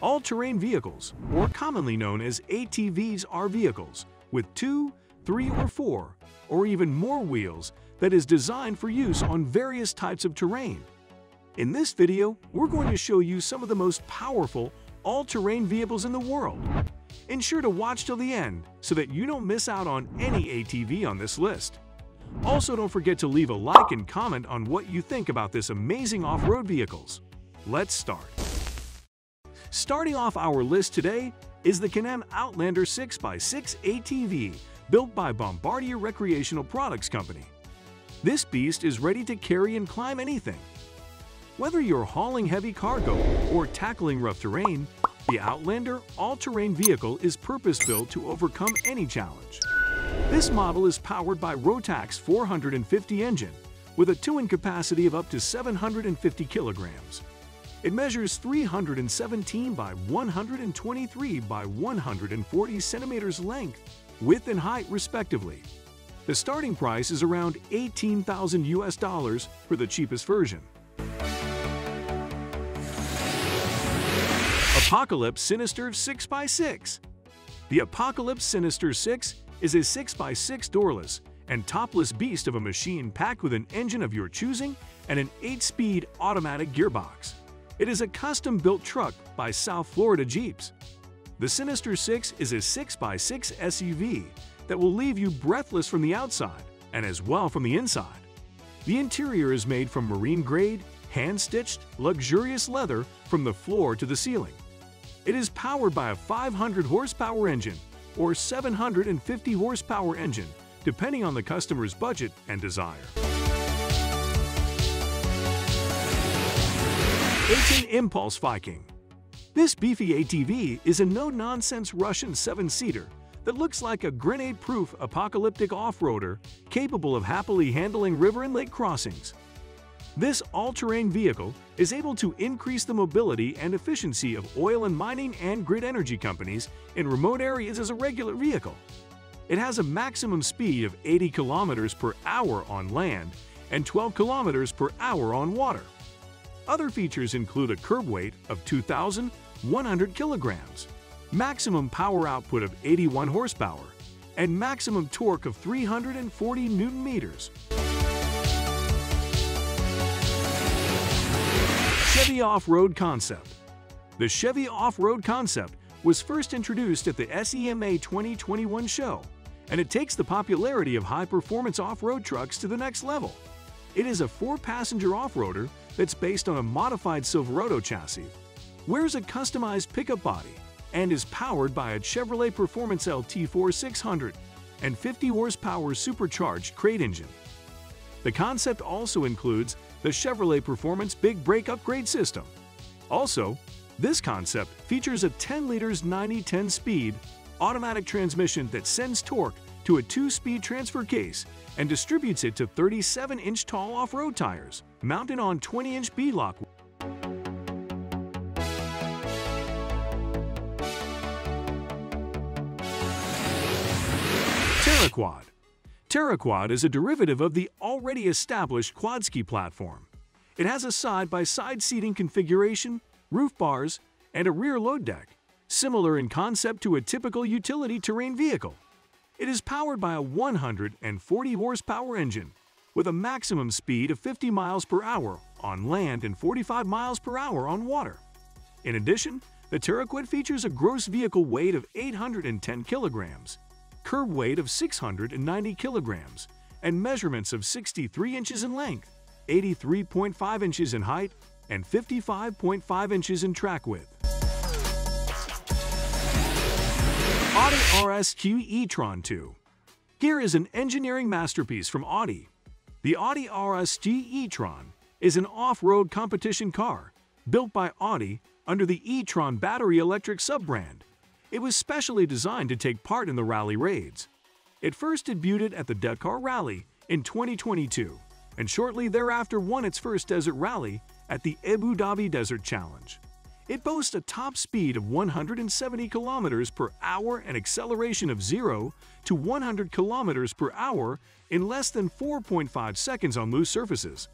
All-terrain vehicles, or commonly known as ATVs, are vehicles with two, three, or four, or even more wheels that is designed for use on various types of terrain. In this video, we're going to show you some of the most powerful all-terrain vehicles in the world. Ensure to watch till the end so that you don't miss out on any ATV on this list. Also, don't forget to leave a like and comment on what you think about this amazing off-road vehicles. Let's start. Starting off our list today is the Can-Am Outlander 6x6 ATV built by Bombardier Recreational Products Company. This beast is ready to carry and climb anything. Whether you're hauling heavy cargo or tackling rough terrain, the Outlander all-terrain vehicle is purpose-built to overcome any challenge. This model is powered by Rotax 450 engine with a towing capacity of up to 750 kilograms. It measures 317 by 123 by 140 centimeters length, width and height respectively. The starting price is around 18,000 US dollars for the cheapest version. Apocalypse Sinister 6x6 The Apocalypse Sinister 6 is a 6x6 doorless and topless beast of a machine packed with an engine of your choosing and an 8-speed automatic gearbox. It is a custom-built truck by South Florida Jeeps. The Sinister 6 is a 6x6 SUV that will leave you breathless from the outside and as well from the inside. The interior is made from marine-grade, hand-stitched, luxurious leather from the floor to the ceiling. It is powered by a 500 horsepower engine or 750 horsepower engine, depending on the customer's budget and desire. Aton Impulse Viking This beefy ATV is a no-nonsense Russian 7-seater that looks like a grenade-proof apocalyptic off-roader capable of happily handling river and lake crossings. This all-terrain vehicle is able to increase the mobility and efficiency of oil and mining and grid energy companies in remote areas as a regular vehicle. It has a maximum speed of 80 kilometers per hour on land and 12 kilometers per hour on water. Other features include a curb weight of 2,100 kilograms, maximum power output of 81 horsepower, and maximum torque of 340 newton meters. Chevy Off-Road Concept The Chevy Off-Road Concept was first introduced at the SEMA 2021 show, and it takes the popularity of high-performance off-road trucks to the next level. It is a four-passenger off-roader that's based on a modified Silverado chassis, wears a customized pickup body, and is powered by a Chevrolet Performance LT4 600 and 50 horsepower supercharged crate engine. The concept also includes the Chevrolet Performance Big Brake Upgrade System. Also, this concept features a 10 liters 90-10 speed automatic transmission that sends torque to a 2-speed transfer case and distributes it to 37-inch tall off-road tires mounted on 20-inch beadlock. TerraQuad TerraQuad is a derivative of the already established Quadski platform. It has a side-by-side -side seating configuration, roof bars, and a rear load deck, similar in concept to a typical utility terrain vehicle. It is powered by a 140 horsepower engine with a maximum speed of 50 miles per hour on land and 45 miles per hour on water. In addition, the TerraQuad features a gross vehicle weight of 810 kilograms curb weight of 690 kilograms, and measurements of 63 inches in length, 83.5 inches in height, and 55.5 inches in track width. Audi RSQ e-tron 2 Here is an engineering masterpiece from Audi. The Audi RSQ e-tron is an off-road competition car built by Audi under the e-tron battery electric sub-brand it was specially designed to take part in the rally raids. It first debuted at the Dakar Rally in 2022 and shortly thereafter won its first desert rally at the Abu Dhabi Desert Challenge. It boasts a top speed of 170 km per hour and acceleration of 0 to 100 km per hour in less than 4.5 seconds on loose surfaces.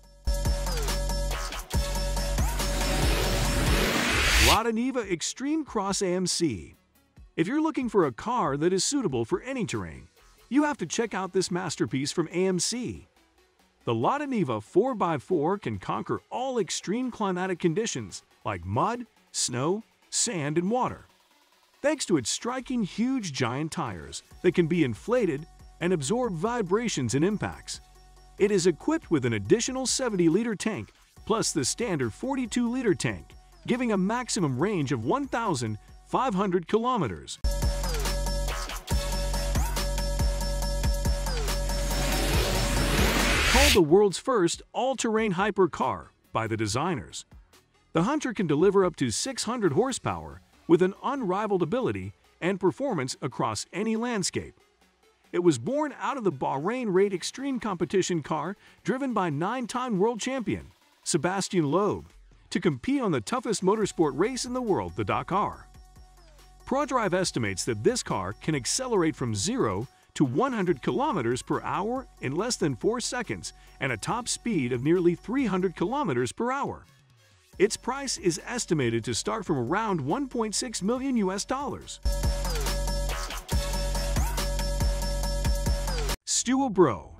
Lada Niva Extreme Cross AMC. If you're looking for a car that is suitable for any terrain, you have to check out this masterpiece from AMC. The Lada Niva 4x4 can conquer all extreme climatic conditions like mud, snow, sand, and water. Thanks to its striking huge giant tires that can be inflated and absorb vibrations and impacts. It is equipped with an additional 70-liter tank plus the standard 42-liter tank, giving a maximum range of 1,500 kilometers. Called the world's first all-terrain hypercar by the designers, the Hunter can deliver up to 600 horsepower with an unrivaled ability and performance across any landscape. It was born out of the Bahrain Raid Extreme competition car driven by nine-time world champion Sebastian Loeb to compete on the toughest motorsport race in the world, the Dakar. ProDrive estimates that this car can accelerate from 0 to 100 kilometers per hour in less than 4 seconds and a top speed of nearly 300 kilometers per hour. Its price is estimated to start from around 1.6 million US dollars. Scewo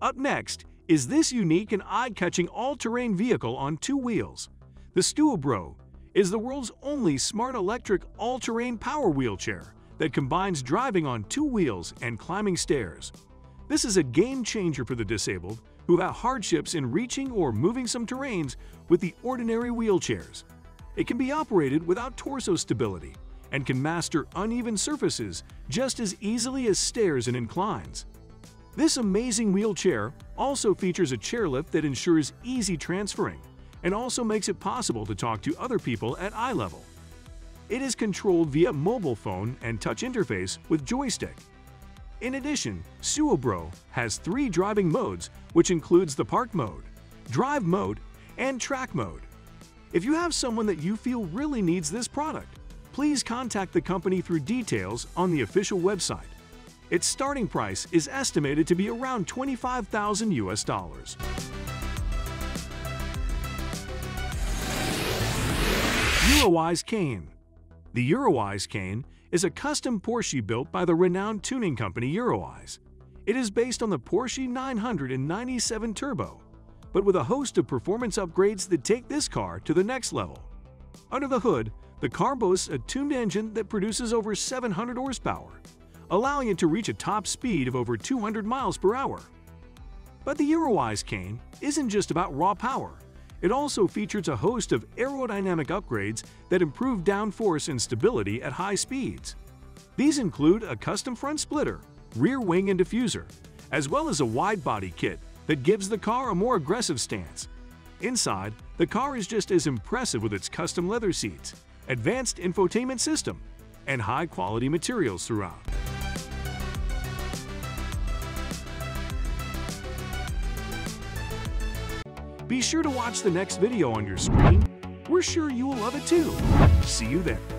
Up next is this unique and eye-catching all-terrain vehicle on two wheels. The Scewo is the world's only smart electric all-terrain power wheelchair that combines driving on two wheels and climbing stairs. This is a game changer for the disabled who have hardships in reaching or moving some terrains with the ordinary wheelchairs. It can be operated without torso stability and can master uneven surfaces just as easily as stairs and inclines. This amazing wheelchair also features a chairlift that ensures easy transferring and also makes it possible to talk to other people at eye level. It is controlled via mobile phone and touch interface with joystick. In addition, Scewo BRO has three driving modes which includes the park mode, drive mode, and track mode. If you have someone that you feel really needs this product, please contact the company through details on the official website. Its starting price is estimated to be around 25,000 US dollars. Eurowise Cane The Eurowise Cane is a custom Porsche built by the renowned tuning company Eurowise. It is based on the Porsche 997 Turbo, but with a host of performance upgrades that take this car to the next level. Under the hood, the car boasts a tuned engine that produces over 700 horsepower, allowing it to reach a top speed of over 200 miles per hour. But the Eurowise cane isn't just about raw power. It also features a host of aerodynamic upgrades that improve downforce and stability at high speeds. These include a custom front splitter, rear wing and diffuser, as well as a wide body kit that gives the car a more aggressive stance. Inside, the car is just as impressive with its custom leather seats, advanced infotainment system, and high-quality materials throughout. Be sure to watch the next video on your screen. We're sure you will love it too. See you there.